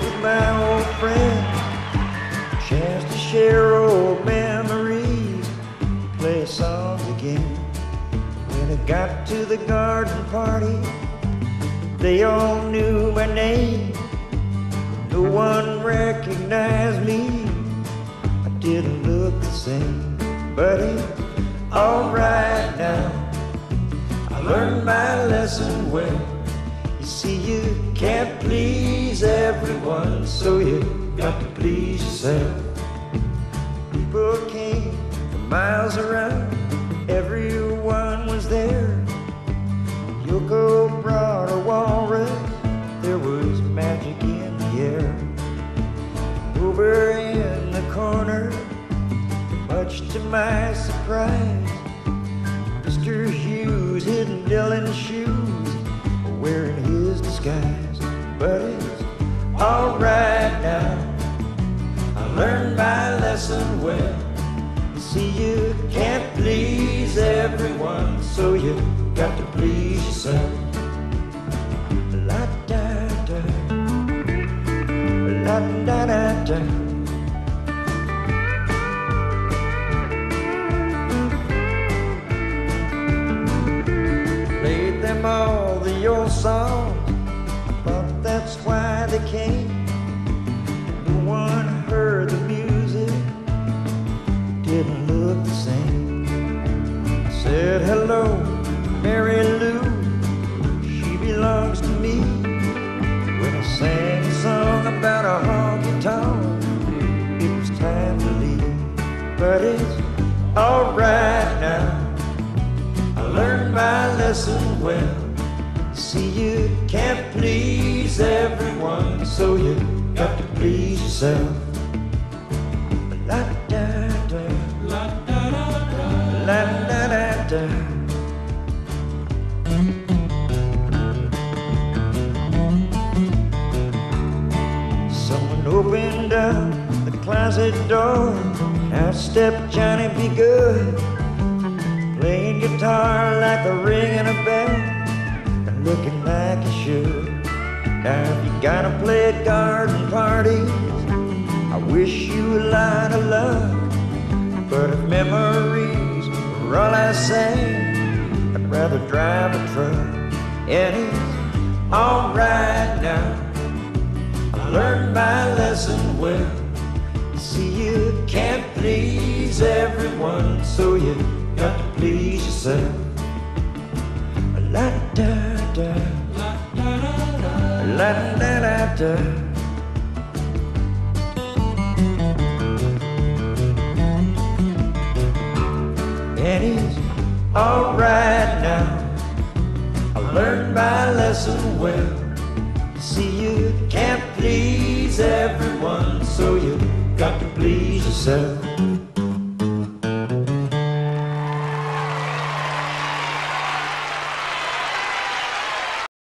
with my old friends. Chance to share old memories, play songs again. When I got to the garden party, they all knew my name. No one recognized me. I didn't look the same, buddy. alright now. I learned my lesson well. See, you can't please everyone, so you got to please yourself. People came from miles around, everyone was there. Yoko brought a walrus, there was magic in the air. Over in the corner, much to my surprise, Mr. Hughes hidden Dylan's wearing disguise. But it's alright now. I learned my lesson well. See, you can't please everyone, so you got to please yourself. La da da, la da da da. Came. No one heard the music. Didn't look the same. Said hello, Mary Lou. She belongs to me. When I sang a song about a honky tonk, it was time to leave. But it's alright now. I learned my lesson well. See, you can't please everyone, so you got to please yourself. La da da, la da da da, la da da da. Someone opened up the closet door. Out stepped Johnny B. Goode playing guitar like a ringing a bell looking like he should. Now, if you gotta play at garden parties, I wish you a lot of luck. But if memories are all I say, I'd rather drive a truck. And it's alright now. I learned my lesson well. See, you can't please everyone, so you got to please yourself. Da. And it's alright now. I learned my lesson well. See, you can't please everyone, so you got to please yourself.